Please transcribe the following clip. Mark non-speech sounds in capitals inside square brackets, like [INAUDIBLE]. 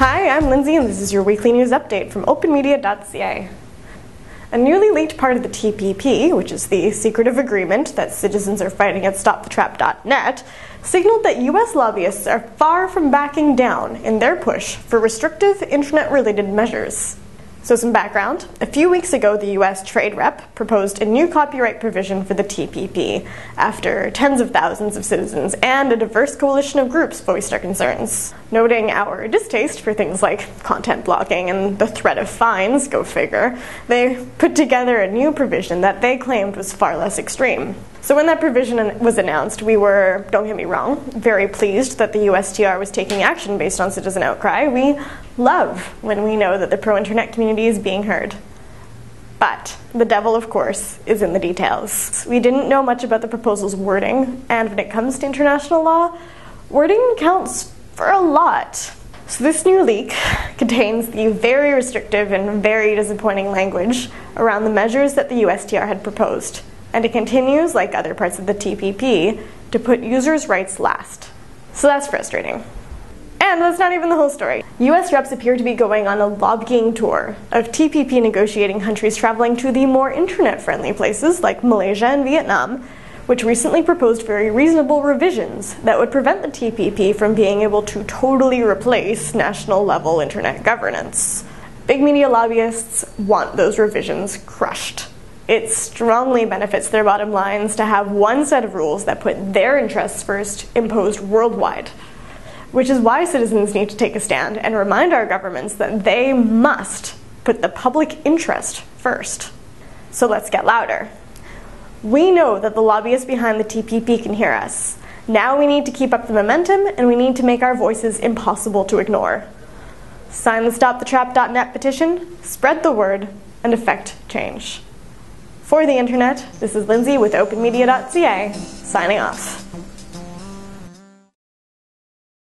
Hi, I'm Lindsey, and this is your weekly news update from openmedia.ca. A newly leaked part of the TPP, which is the secretive agreement that citizens are fighting at StopTheTrap.net, signaled that US lobbyists are far from backing down in their push for restrictive internet related measures. So, some background. A few weeks ago, the US Trade Rep proposed a new copyright provision for the TPP after tens of thousands of citizens and a diverse coalition of groups voiced their concerns. Noting our distaste for things like content blocking and the threat of fines, go figure, they put together a new provision that they claimed was far less extreme. So, when that provision was announced, we were, don't get me wrong, very pleased that the USTR was taking action based on citizen outcry. We love when we know that the pro internet community is being heard. But the devil, of course, is in the details. We didn't know much about the proposal's wording, and when it comes to international law, wording counts for a lot. So, this new leak [LAUGHS] contains the very restrictive and very disappointing language around the measures that the USTR had proposed and it continues, like other parts of the TPP, to put users' rights last. So that's frustrating. And that's not even the whole story. US reps appear to be going on a lobbying tour of TPP negotiating countries traveling to the more internet friendly places like Malaysia and Vietnam, which recently proposed very reasonable revisions that would prevent the TPP from being able to totally replace national level internet governance. Big media lobbyists want those revisions crushed it strongly benefits their bottom lines to have one set of rules that put their interests first imposed worldwide. Which is why citizens need to take a stand and remind our governments that they must put the public interest first. So let's get louder. We know that the lobbyists behind the TPP can hear us. Now we need to keep up the momentum and we need to make our voices impossible to ignore. Sign the StopTheTrap.net petition, spread the word, and effect change. For the internet, this is Lindsey with openmedia.ca, signing off.